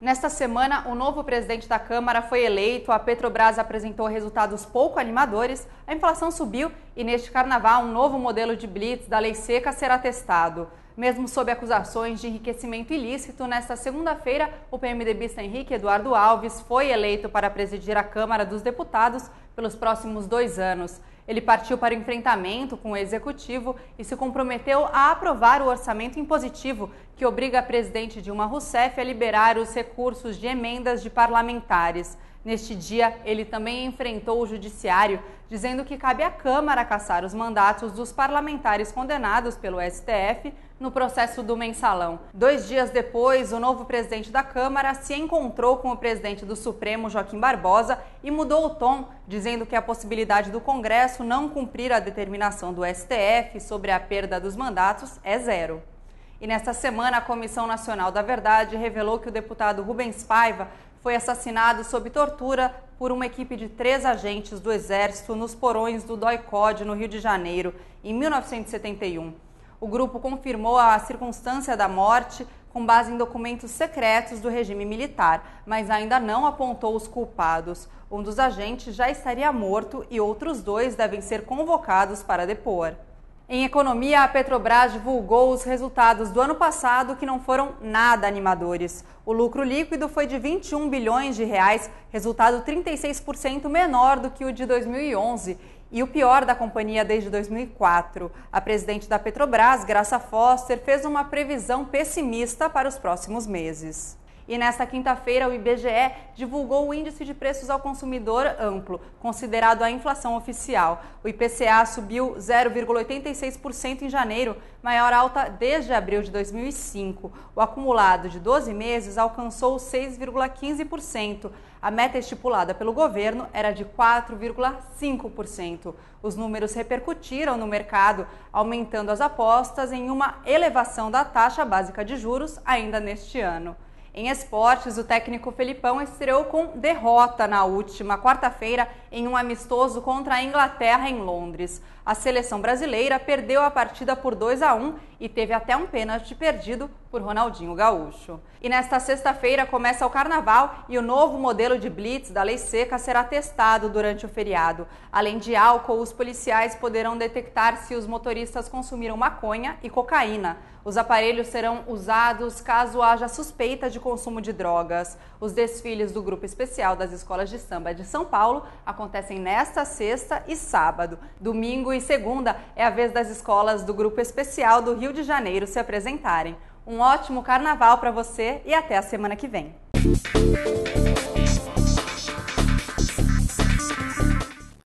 Nesta semana, o novo presidente da Câmara foi eleito, a Petrobras apresentou resultados pouco animadores, a inflação subiu e neste carnaval um novo modelo de blitz da lei seca será testado. Mesmo sob acusações de enriquecimento ilícito, nesta segunda-feira, o PMDBista Henrique Eduardo Alves foi eleito para presidir a Câmara dos Deputados pelos próximos dois anos. Ele partiu para o enfrentamento com o executivo e se comprometeu a aprovar o orçamento impositivo que obriga a presidente Dilma Rousseff a liberar os recursos de emendas de parlamentares. Neste dia, ele também enfrentou o judiciário, dizendo que cabe à Câmara caçar os mandatos dos parlamentares condenados pelo STF no processo do mensalão. Dois dias depois, o novo presidente da Câmara se encontrou com o presidente do Supremo, Joaquim Barbosa, e mudou o tom, dizendo que a possibilidade do Congresso não cumprir a determinação do STF sobre a perda dos mandatos é zero. E nesta semana, a Comissão Nacional da Verdade revelou que o deputado Rubens Paiva foi assassinado sob tortura por uma equipe de três agentes do Exército nos porões do DOI-COD, no Rio de Janeiro, em 1971. O grupo confirmou a circunstância da morte com base em documentos secretos do regime militar, mas ainda não apontou os culpados. Um dos agentes já estaria morto e outros dois devem ser convocados para depor. Em economia, a Petrobras divulgou os resultados do ano passado que não foram nada animadores. O lucro líquido foi de 21 bilhões de reais, resultado 36% menor do que o de 2011 e o pior da companhia desde 2004. A presidente da Petrobras, Graça Foster, fez uma previsão pessimista para os próximos meses. E nesta quinta-feira, o IBGE divulgou o índice de preços ao consumidor amplo, considerado a inflação oficial. O IPCA subiu 0,86% em janeiro, maior alta desde abril de 2005. O acumulado de 12 meses alcançou 6,15%. A meta estipulada pelo governo era de 4,5%. Os números repercutiram no mercado, aumentando as apostas em uma elevação da taxa básica de juros ainda neste ano. Em esportes, o técnico Felipão estreou com derrota na última quarta-feira em um amistoso contra a Inglaterra em Londres. A seleção brasileira perdeu a partida por 2 a 1 e teve até um pênalti perdido por Ronaldinho Gaúcho. E nesta sexta-feira começa o carnaval e o novo modelo de blitz da Lei Seca será testado durante o feriado. Além de álcool, os policiais poderão detectar se os motoristas consumiram maconha e cocaína. Os aparelhos serão usados caso haja suspeita de consumo de drogas. Os desfiles do Grupo Especial das Escolas de Samba de São Paulo acontecem nesta sexta e sábado. Domingo e segunda é a vez das escolas do Grupo Especial do Rio de Janeiro se apresentarem. Um ótimo carnaval para você e até a semana que vem.